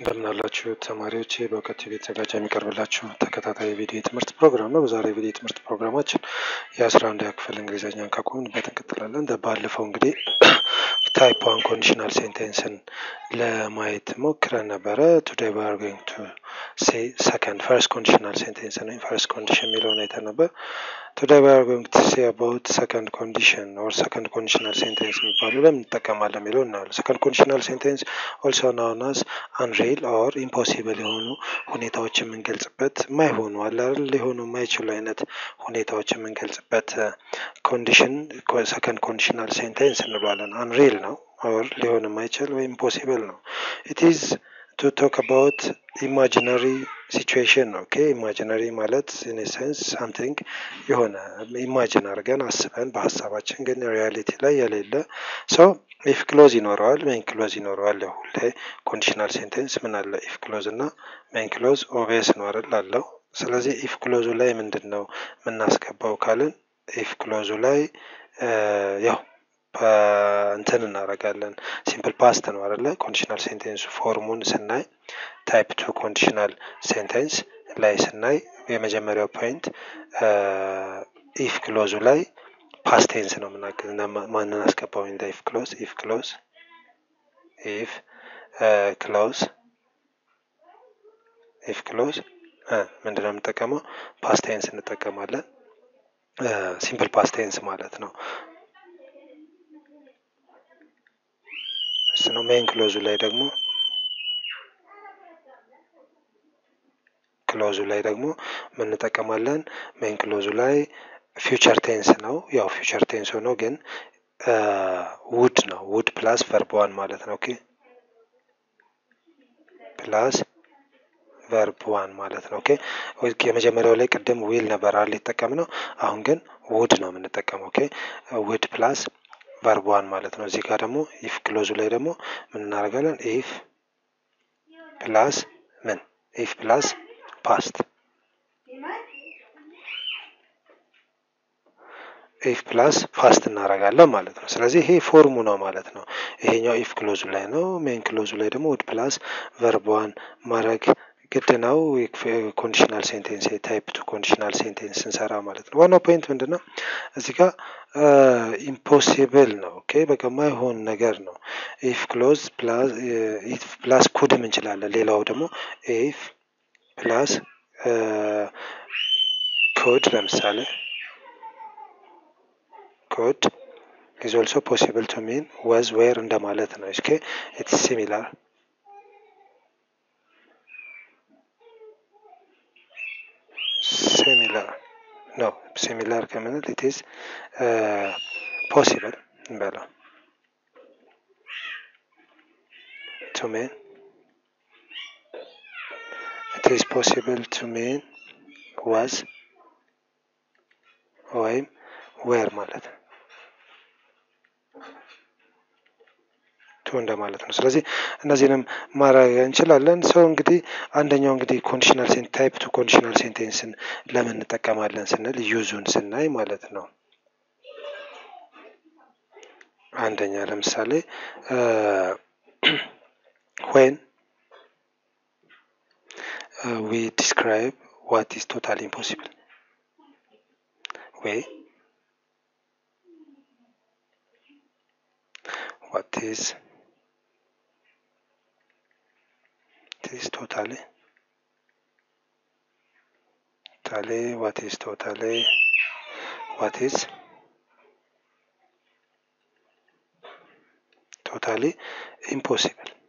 እንደምናላችሁ ተማሪዎች በእውቀት የተዘጋጀ የሚቀርብላችሁ ተከታታይ ቪዲዮ የትምህርት ፕሮግራም ነው። በዛሬ ቪዲዮ የትምህርት ፕሮግራማችን የአስራ አንደኛ ክፍል እንግሊዝኛን ካቆምንበት እንቀጥላለን። ባለፈው እንግዲህ type one conditional sentence ን ለማየት ሞክረን ነበረ። Today we going to see second first conditional sentence ነው። First condition የሚለውን አይተን ነበር። Today we are going to see about second condition or second conditional sentence የሚባሉ ለምን እንጠቀማለን የሚለው እናያለን። Second conditional sentence Also known as unreal or impossible የሆኑ ሁኔታዎች የምንገልጽበት ማይሆኑ አለ አይደል ሊሆኑ የማይችሉ አይነት ሁኔታዎች የምንገልጽበት condition second conditional sentence እንለዋለን። Unreal ነው or ሊሆን የማይችል ወይም impossible ነው። It is to talk about imaginary situation ነው። Okay imaginary ማለት in sense something የሆነ imagine አድርገን አስበን በሀሳባችን ግን reality ላይ የሌለ So if clause ይኖረዋል፣ main clause ይኖረዋል። ሁሌ conditional sentence ምን አለ? If clause እና main clause obvious ነው አይደል አለው። ስለዚህ if clause ኡ ላይ ምንድን ነው የምናስገባው ካልን if clause ኡ ላይ ያው እንትን እናደርጋለን። Simple past ነው አይደለ? Conditional sentence ኡ form ኡን ስናይ type two conditional sentence ላይ ስናይ የመጀመሪያው point If clause ኡ ላይ past tense ነው ማንን አስገባው? In if clause if clause if clause if clause ምንድን ነው የምንጠቀመው? Past tense እንጠቀማለን። Simple past tense ማለት ነው። እሱ ነው። Main clause ኡ ላይ ደግሞ Clause ኡ ላይ ደግሞ ምን እንጠቀማለን? Main clause ኡ ላይ future tense ነው። ያው future tense ሆኖ ግን would ነው። Would plus verb one ማለት ነው። Okay plus verb one ማለት ነው። Okay የመጀመሪያው ላይ ቅድም will ነበር አይደል የተጠቀምነው። አሁን ግን would ነው የምንጠቀመው። Okay would plus verb one ማለት ነው። እዚህ ጋር ደግሞ if clause ኡ ላይ ደግሞ ምን እናደርጋለን? If plus ምን if plus past if plus past እናደርጋለን ማለት ነው። ስለዚህ ይሄ form ኡ ነው ማለት ነው። ይሄኛው if clause ኡ ላይ ነው። Main clause ኡ ላይ ደግሞ would plus verb one ማድረግ ግድ ነው። Conditional sentence type two conditional sentence ስንሰራ ማለት ነው። ዋናው point ምንድን ነው? እዚህ ጋር Impossible ነው። Okay በቃ ማይሆን ነገር ነው። If clause plus could ም እንችላለን። ሌላው ደግሞ if plus could ለምሳሌ could is also possible to mean was were እንደማለት ነው። እስኬ it's similar Similar no similar ከምንል it is possible እንበለው to mean it is possible to mean was ወይም were to እንደማለት ነው። ስለዚህ እነዚህንም ማድረግ እንችላለን። So እንግዲህ አንደኛው እንግዲህ conditional sent type two conditional sentence ን ለምን እንጠቀማለን ስንል use ኡን ስናይ ማለት ነው። አንደኛ ለምሳሌ when we describe what is total impossible ወይ what is is totally? Totally what is totally? What is? Totally impossible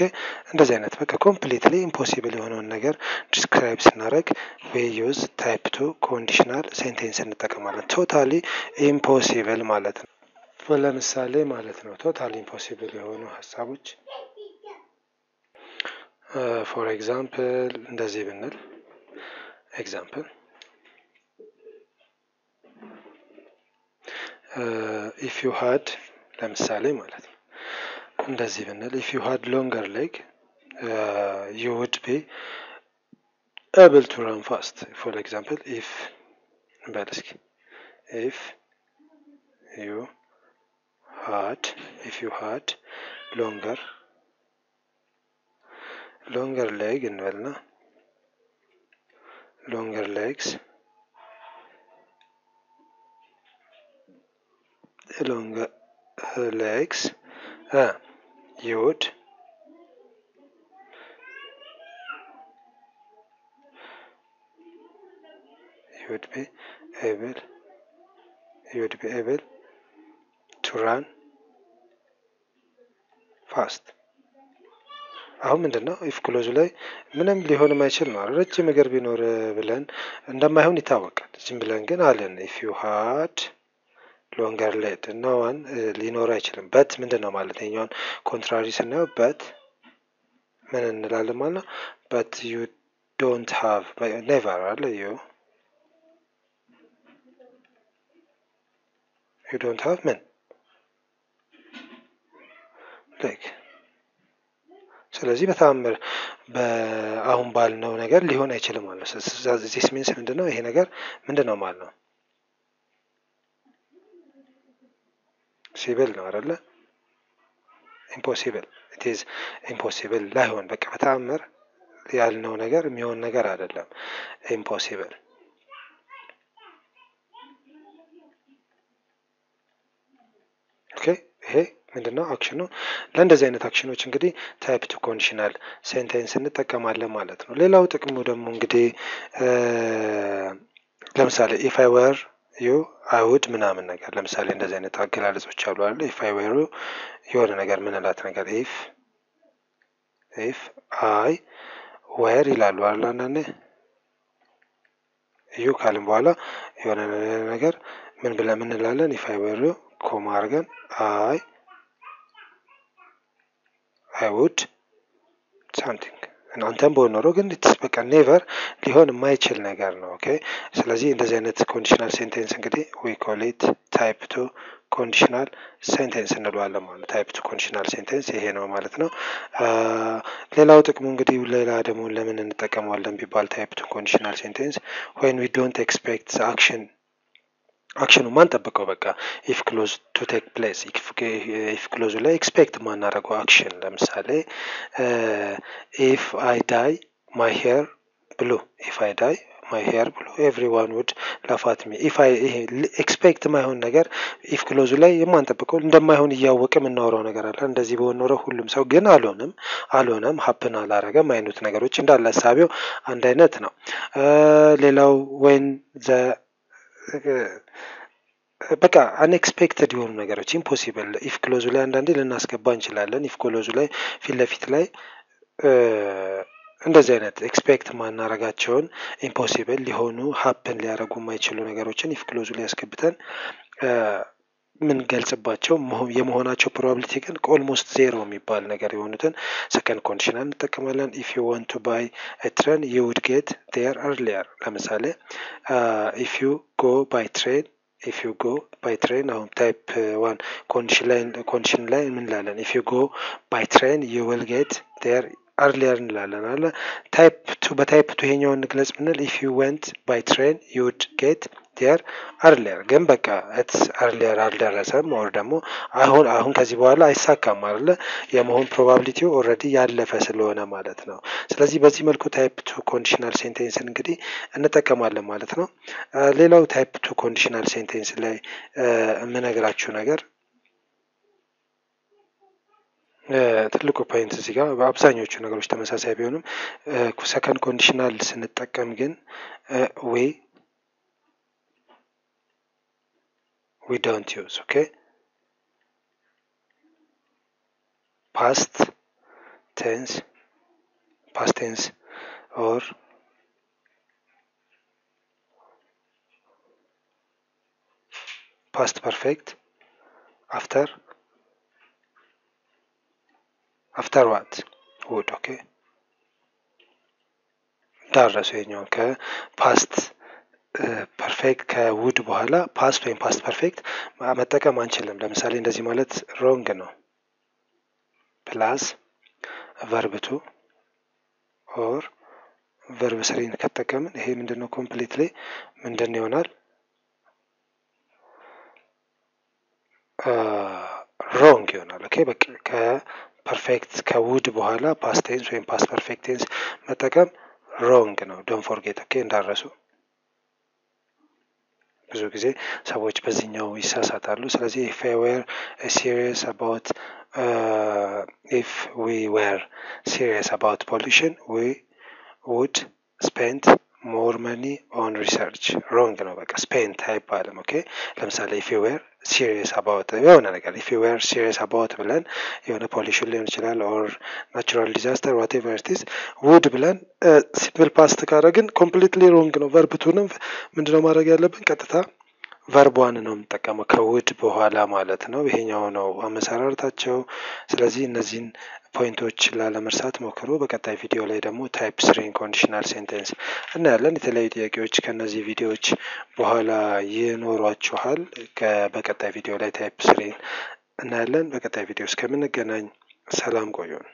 okay እንደዚህ አይነት በቃ completely impossible የሆነውን ነገር describe ስናደርግ we use type two conditional sentence እንጠቀማለን። Totally impossible ማለት ነው። ለምሳሌ ማለት ነው totally impossible የሆኑ ሀሳቦች for example እንደዚህ ብንል example if you had ለምሳሌ ማለት ነው እንደዚህ ብንል if you had longer leg you would be able to run fast for example if በል እስኪ ኢፍ ዩ ሃድ ኢፍ ዩ ሃድ ሎንገር ሎንገር ሌግ እንበልና ሎንገር ሌግስ longer legs uh, able you would be able to run fast አሁን ምንድን ነው if clause ኡ ላይ ምንም ሊሆን የማይችል ነው። ረጅም እግር ቢኖር ብለን እንደማይሆን ይታወቃል። ዝም ብለን ግን አለን if you had longer leg እነዋን ሊኖር አይችልም። but ምንድን ነው ማለት የኛውን contrary ስናየው but ምን እንላለን ማለት ነው። but you don't have never አለ you you don't have ምን leg ስለዚህ በተአምር አሁን ባልነው ነገር ሊሆን አይችልም ማለት ነው። this means ምንድን ነው ይሄ ነገር ምንድን ነው ማለት ነው impossible ነው አይደለ? impossible it is impossible ላይሆን በቃ በተአምር ያልነው ነገር የሚሆን ነገር አይደለም። impossible okay። ይሄ ምንድን ነው action ኡ? ለእንደዚህ አይነት አክሽኖች እንግዲህ type two conditional sentence እንጠቀማለን ማለት ነው። ሌላው ጥቅሙ ደግሞ እንግዲህ ለምሳሌ if I were you I would ምናምን ነገር ለምሳሌ እንደዚህ አይነት አገላለጾች አሉ አለ if I were you የሆነ ነገር ምንላት ነገር if if I were ይላሉ አለ አንዳንዴ? you ካልን በኋላ የሆነ ነገር ምን ብለን ምን እንላለን if I were you comma አድርገን I I would something አንተን ብሆን ኖሮ ግን በቃ never ሊሆን የማይችል ነገር ነው። okay ስለዚህ እንደዚህ አይነት conditional sentence እንግዲህ we call it type two conditional sentence እንለዋለን ማለት type two conditional sentence ይሄ ነው ማለት ነው። ሌላው ጥቅሙ እንግዲህ ሌላ ደግሞ ለምን እንጠቀመዋለን ቢባል type two conditional sentence when we don't expect action action ኡ ማንጠብቀው በቃ if clause to take place if clause ኡ ላይ expect ማናደርገው action ለምሳሌ if I dyed my hair blue if I dyed my hair blue everyone would laugh at me expect ማይሆን ነገር if clause ኡ ላይ የማንጠብቀው እንደማይሆን እያወቀ የምናወራው ነገር አለ። እንደዚህ ብሆን ኖሮ ሁሉም ሰው ግን አልሆንም አልሆነም happen አላረገም አይነት ነገሮች እንዳለ ሀሳቢው አንድ አይነት ነው። ሌላው when the በቃ unexpected የሆኑ ነገሮች impossible if clause ኡ ላይ አንዳንዴ ልናስገባ እንችላለን። if clause ኡ ላይ ፊት ለፊት ላይ እንደዚህ አይነት expect ማናረጋቸውን impossible ሊሆኑ happen ሊያደርጉ የማይችሉ ነገሮችን if clause ኡ ላይ አስገብተን የምንገልጽባቸው የመሆናቸው probability ግን almost zero የሚባል ነገር የሆኑትን second conditional እንጠቀማለን። if you went to by train you would get there earlier። ለምሳሌ if you go by train if you go by train አሁን type one condition ላይ condition ላይ ምን እንላለን? if you go by train you will get there earlier እንላለን አለ type two በ type two ይሄኛውን እንግለጽ ብንል if you went by train you would get there earlier ግን በቃ it's earlier አልደረሰም or ደግሞ አሁን አሁን ከዚህ በኋላ አይሳካም አለ የመሆን probability ው already ያለፈ ስለሆነ ማለት ነው። ስለዚህ በዚህ መልኩ type two conditional sentence ን እንግዲህ እንጠቀማለን ማለት ነው። ሌላው type two conditional sentence ላይ የምነግራችሁ ነገር ትልቁ point እዚህ ጋር በአብዛኞቹ ነገሮች ተመሳሳይ ቢሆንም second conditional ስንጠቀም ግን ዌ we don't use okay past tense past tense or past perfect after after what would okay ዳረሱ የኛውን ከፓስት perfect ከ would በኋላ past ወይም past perfect መጠቀም አንችልም። ለምሳሌ እንደዚህ ማለት wrong ነው። plus verb two or verb three ን ከተጠቀምን ይሄ ምንድን ነው? completely ምንድን ይሆናል? wrong ይሆናል። okay በቃ ከ perfect ከ would በኋላ past tense ወይም past perfect tense መጠቀም wrong ነው። don't forget okay እንዳረሱ ብዙ ጊዜ ሰዎች በዚህኛው ይሳሳታሉ። ስለዚህ if I were serious about if we were serious about pollution we would spent more money on research wrong ነው። በቃ spent አይባልም። okay ለምሳሌ if were serious about የሆነ ነገር if were serious about ብለን የሆነ pollution ሊሆን ይችላል or natural disaster whatever it's would ብለን simple past ካደረግን completely wrong ነው። verb ቱንም ምንድነው ማድረግ ያለብን? ቀጥታ verb ዋን ነው የምንጠቀመው ከ would በኋላ ማለት ነው። ይሄኛው ነው አመሰራረታቸው። ስለዚህ እነዚህን point ኦች ላለመርሳት ሞክሩ። በቀጣይ ቪዲዮ ላይ ደግሞ type three ን conditional sentence እናያለን። የተለያዩ ጥያቄዎች ከእነዚህ ቪዲዮዎች በኋላ ይኖሯችኋል። በቀጣይ ቪዲዮ ላይ type three ን እናያለን። በቀጣይ ቪዲዮ እስከምንገናኝ ሰላም ቆዩን።